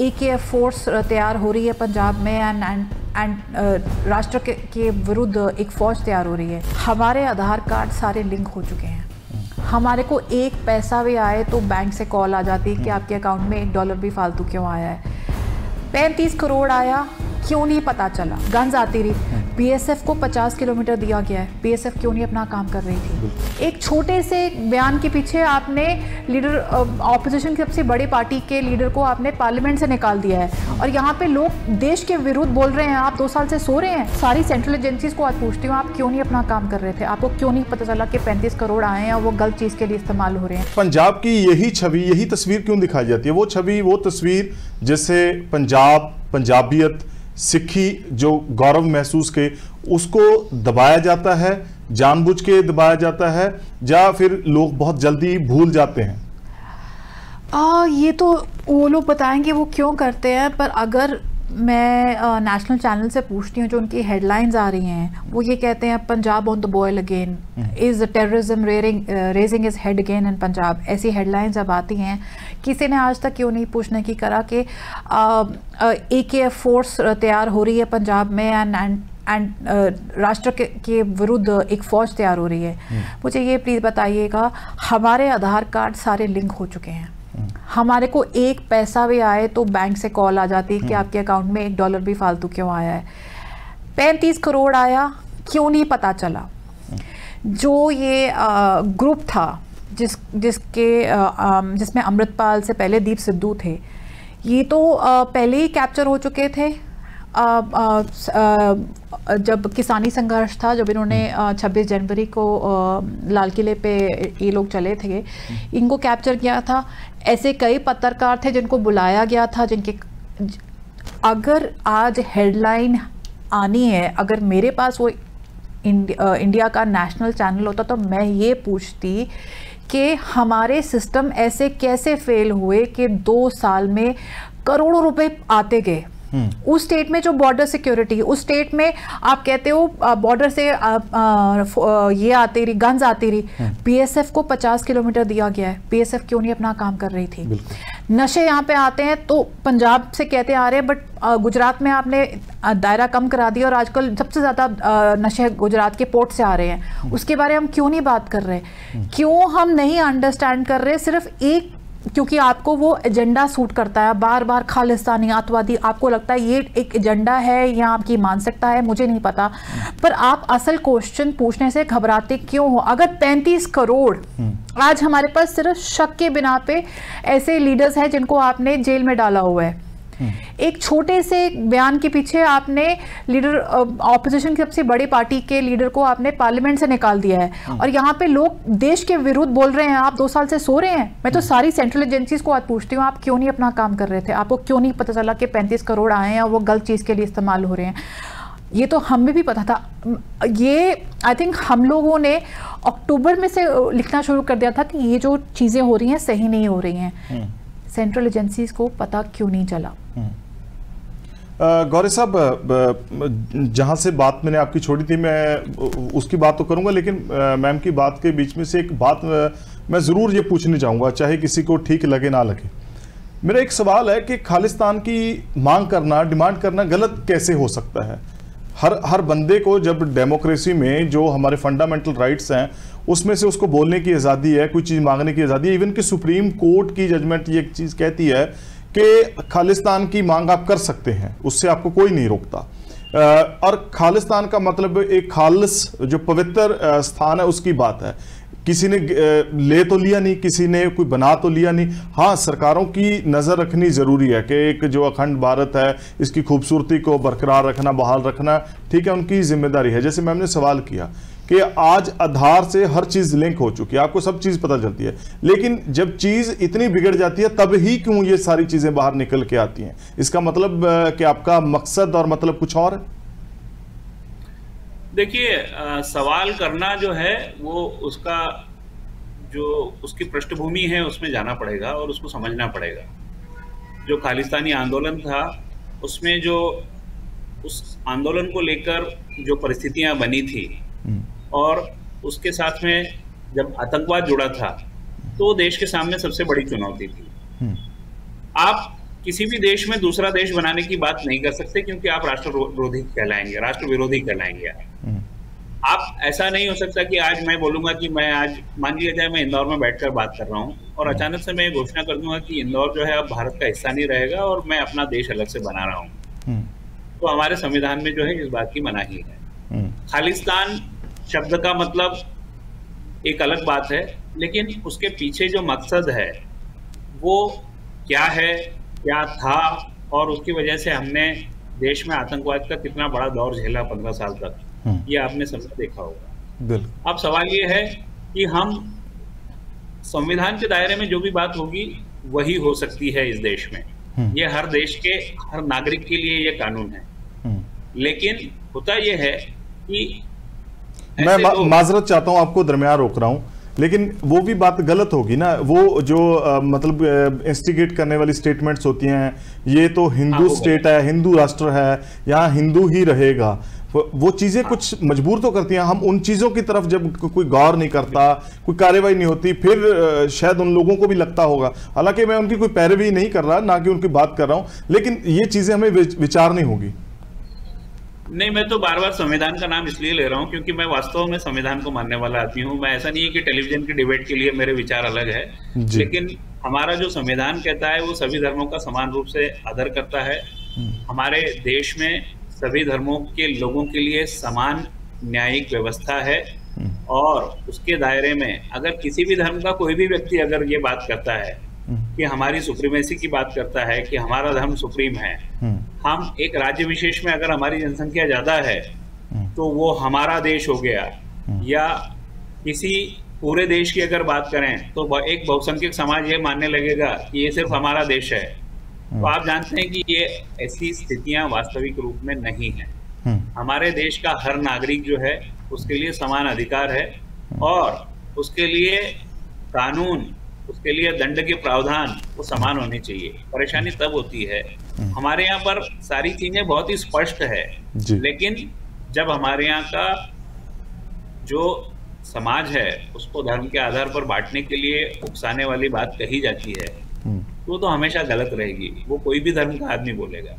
ए के F force तैयार हो रही है पंजाब में एंड एंड एंड राष्ट्र के, के विरुद्ध एक फौज तैयार हो रही है। हमारे आधार कार्ड सारे लिंक हो चुके हैं। हमारे को एक पैसा भी आए तो बैंक से कॉल आ जाती है कि आपके अकाउंट में एक डॉलर भी फालतू क्यों आया है? पैंतीस करोड़ आया क्यों नहीं पता चला? गंज आती रही। बीएसएफ को 50 किलोमीटर दिया गया है। बीएसएफ क्यों नहीं अपना काम कर रही थी? एक छोटे से बयान के पीछे आपने लीडर ऑपोजिशन की सबसे बड़ी पार्टी के लीडर को आपने पार्लियामेंट से निकाल दिया है। और यहाँ पे लोग देश के विरुद्ध बोल रहे हैं आप दो साल से सो रहे हैं। सारी सेंट्रल एजेंसीज को आज पूछती हूँ आप क्यों नहीं अपना काम कर रहे थे? आपको क्यों नहीं पता चला कि पैंतीस करोड़ आए हैं और वो गलत चीज़ के लिए इस्तेमाल हो रहे हैं? पंजाब की यही छवि यही तस्वीर क्यों दिखाई जाती है? वो छवि वो तस्वीर जैसे पंजाब पंजाबियत सिखी जो गौरव महसूस के उसको दबाया जाता है जानबूझ के दबाया जाता है या फिर लोग बहुत जल्दी भूल जाते हैं? आ, ये तो वो लोग बताएँगे वो क्यों करते हैं पर अगर मैं नेशनल चैनल से पूछती हूँ जो उनकी हेडलाइंस आ रही हैं वो ये कहते हैं Punjab on the boil again is terrorism rearing raising is head again in Punjab ऐसी हेडलाइंस अब आती हैं किसी ने आज तक क्यों नहीं पूछने की करा कि ए के एफ़ फोर्स तैयार हो रही है पंजाब में एंड एंड एंड राष्ट्र के, के विरुद्ध एक फ़ौज तैयार हो रही है। हम्म। मुझे ये प्लीज़ बताइएगा हमारे आधार कार्ड सारे लिंक हो चुके हैं। हमारे को एक पैसा भी आए तो बैंक से कॉल आ जाती है कि हम्म। आपके अकाउंट में एक डॉलर भी फालतू क्यों आया है? पैंतीस करोड़ आया क्यों नहीं पता चला? जो ये ग्रुप था जिस जिसके जिसमें अमृतपाल से पहले दीप सिद्धू थे ये तो पहले ही कैप्चर हो चुके थे। जब किसानी संघर्ष था जब इन्होंने 26 हम्म। जनवरी को लाल किले पे ये लोग चले थे इनको कैप्चर किया था ऐसे कई पत्रकार थे जिनको बुलाया गया था जिनके अगर आज हेडलाइन आनी है अगर मेरे पास वो इंडिया, इंडिया का नेशनल चैनल होता तो मैं ये पूछती कि हमारे सिस्टम ऐसे कैसे फेल हुए कि दो साल में करोड़ों रुपए आते गए हम्म। उस स्टेट में जो बॉर्डर सिक्योरिटी उस स्टेट में आप कहते हो बॉर्डर से आ, आ, ये आती रही गन्स आती रही बीएसएफ हम्म। को 50 किलोमीटर दिया गया है। बीएसएफ क्यों नहीं अपना काम कर रही थी? नशे यहाँ पे आते हैं तो पंजाब से कहते आ रहे हैं बट गुजरात में आपने दायरा कम करा दिया और आजकल सबसे ज़्यादा नशे गुजरात के पोर्ट से आ रहे हैं। हम्म। उसके बारे में हम क्यों नहीं बात कर रहे? क्यों हम नहीं अंडरस्टैंड कर रहे? सिर्फ़ एक क्योंकि आपको वो एजेंडा सूट करता है बार बार खालिस्तानी आतवादी आपको लगता है ये एक एजेंडा है या आपकी मानसिकता है मुझे नहीं पता पर आप असल क्वेश्चन पूछने से घबराते क्यों हो अगर 35 करोड़ हम्म। आज हमारे पास सिर्फ़ शक के बिना पे ऐसे लीडर्स हैं जिनको आपने जेल में डाला हुआ है एक छोटे से बयान के पीछे आपने लीडर ऑपोजिशन की सबसे बड़ी पार्टी के लीडर को आपने पार्लियामेंट से निकाल दिया है हम्म। और यहाँ पे लोग देश के विरुद्ध बोल रहे हैं आप दो साल से सो रहे हैं मैं तो हम्म। सारी सेंट्रल एजेंसीज को आज पूछती हूँ आप क्यों नहीं अपना काम कर रहे थे आपको क्यों नहीं पता चला कि पैंतीस करोड़ आए हैं और वो गलत चीज़ के लिए इस्तेमाल हो रहे हैं ये तो हमें भी पता था ये आई थिंक हम लोगों ने अक्टूबर में से लिखना शुरू कर दिया था कि ये जो चीज़ें हो रही हैं सही नहीं हो रही हैं हम्म। सेंट्रल एजेंसीज को पता क्यों नहीं चला? गौरी साहब जहाँ से बात मैंने आपकी छोड़ी थी, मैं उसकी बात तो करूँगा, लेकिन मैम की बात के बीच में से एक बात मैं ज़रूर ये पूछना चाहूँगा चाहे किसी को ठीक लगे, ना लगे। मेरा एक सवाल है कि खालिस्तान की मांग करना, डिमांड करना गलत कैसे हो सकता है? हर हर बंदे को जब डेमोक्रेसी में जो हमारे फंडामेंटल राइट्स हैं उसमें से उसको बोलने की आज़ादी है, कोई चीज़ मांगने की आज़ादी है। इवन कि सुप्रीम कोर्ट की जजमेंट ये एक चीज़ कहती है कि खालिस्तान की मांग आप कर सकते हैं, उससे आपको कोई नहीं रोकता। और खालिस्तान का मतलब एक खालस, जो पवित्र स्थान है, उसकी बात है। किसी ने ले तो लिया नहीं, किसी ने कोई बना तो लिया नहीं। हाँ सरकारों की नज़र रखनी ज़रूरी है कि एक जो अखंड भारत है, इसकी खूबसूरती को बरकरार रखना, बहाल रखना, ठीक है, उनकी ज़िम्मेदारी है। जैसे मैम ने सवाल किया कि आज आधार से हर चीज़ लिंक हो चुकी है आपको सब चीज़ पता चलती है। लेकिन जब चीज़ इतनी बिगड़ जाती है तब ही क्यों ये सारी चीज़ें बाहर निकल के आती हैं? इसका मतलब कि आपका मकसद और मतलब कुछ और? है देखिए सवाल करना जो है वो उसका जो उसकी पृष्ठभूमि है उसमें जाना पड़ेगा और उसको समझना पड़ेगा। जो खालिस्तानी आंदोलन था उसमें जो उस आंदोलन को लेकर जो परिस्थितियाँ बनी थी हम्म। और उसके साथ में जब आतंकवाद जुड़ा था तो देश के सामने सबसे बड़ी चुनौती थी। हम्म। आप किसी भी देश में दूसरा देश बनाने की बात नहीं कर सकते क्योंकि आप राष्ट्र विरोधी कहलाएँगे राष्ट्र विरोधी कहलाएँगे हम्म, आप ऐसा नहीं हो सकता कि आज मैं बोलूँगा कि मैं आज मान लिया जाए मैं इंदौर में बैठकर बात कर रहा हूँ और अचानक से मैं ये घोषणा कर दूँगा कि इंदौर जो है अब भारत का हिस्सा नहीं रहेगा और मैं अपना देश अलग से बना रहा हूँ। हम्म, तो हमारे संविधान में जो है इस बात की मनाही है। हम्म, खालिस्तान शब्द का मतलब एक अलग बात है लेकिन उसके पीछे जो मकसद है वो क्या है क्या था और उसकी वजह से हमने देश में आतंकवाद का कितना बड़ा दौर झेला पंद्रह साल तक हम्म, ये आपने सबने देखा होगा। अब सवाल ये है कि हम संविधान के दायरे में जो भी बात होगी वही हो सकती है इस देश में। हम्म, ये हर देश के हर नागरिक के लिए ये कानून है। हम्म। लेकिन होता यह है कि मैं मा, माजरत चाहता हूँ आपको दरमियान रोक रहा हूँ लेकिन वो भी बात गलत होगी ना। वो जो अ, मतलब इंस्टिगेट करने वाली स्टेटमेंट्स होती हैं ये तो हाँ, हिंदू स्टेट है हिंदू राष्ट्र है यहाँ हिंदू ही रहेगा। वो चीज़ें हाँ। कुछ मजबूर तो करती हैं। हम उन चीज़ों की तरफ़ जब कोई गौर नहीं करता कोई कार्रवाई नहीं होती फिर शायद उन लोगों को भी लगता होगा। हालाँकि मैं उनकी कोई पैरवी नहीं कर रहा ना कि उनकी बात कर रहा हूँ लेकिन ये चीज़ें हमें विच- विचारनी होगी। नहीं मैं तो बार बार संविधान का नाम इसलिए ले रहा हूँ क्योंकि मैं वास्तव में संविधान को मानने वाला आदमी हूँ। मैं ऐसा नहीं है कि टेलीविज़न की डिबेट के लिए मेरे विचार अलग है लेकिन हमारा जो संविधान कहता है वो सभी धर्मों का समान रूप से आदर करता है। हमारे देश में सभी धर्मों के लोगों के लिए समान न्यायिक व्यवस्था है और उसके दायरे में अगर किसी भी धर्म का कोई भी व्यक्ति अगर ये बात करता है कि हमारी सुप्रीमेसी की बात करता है कि हमारा धर्म सुप्रीम है हम्म, हम एक राज्य विशेष में अगर हमारी जनसंख्या ज़्यादा है तो वो हमारा देश हो गया। या किसी पूरे देश की अगर बात करें तो एक बहुसंख्यक समाज ये मानने लगेगा कि ये सिर्फ़ हमारा देश है। तो आप जानते हैं कि ये ऐसी स्थितियाँ वास्तविक रूप में नहीं है। हमारे देश का हर नागरिक जो है, उसके लिए समान अधिकार है और उसके लिए कानून उसके लिए दंड के प्रावधान वो समान होने चाहिए। परेशानी तब होती है। हमारे यहाँ पर सारी चीज़ें बहुत ही स्पष्ट है। लेकिन जब हमारे यहाँ का जो समाज है उसको धर्म के आधार पर बांटने के लिए उकसाने वाली बात कही जाती है हम्म। तो तो हमेशा गलत रहेगी। वो कोई भी धर्म का आदमी बोलेगा।